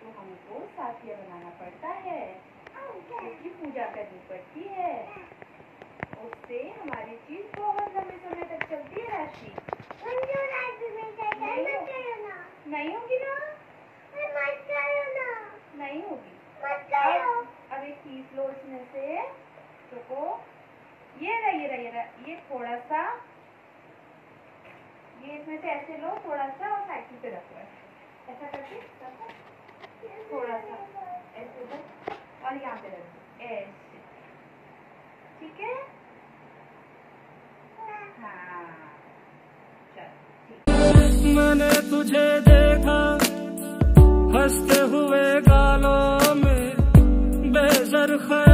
तो हमको साथिया बनाना पड़ता है उसकी पूजा करनी पड़ती है उससे हमारी चीज़ बहुत लंबे समय तक चलती है राशि नहीं होगी ना नहीं होगी अब एक पीस लो इसमें से देखो ये रहा ये रहा ये रहा ये थोड़ा सा ये इसमें से ऐसे लो थोड़ा सा और साइकिल पे रखो थोड़ा सा ऐसे तक और यहाँ पे रख ऐसे। ठीक है? हाँ, मैंने तुझे देखा, हँसते हुए गालों में बेजर खैर।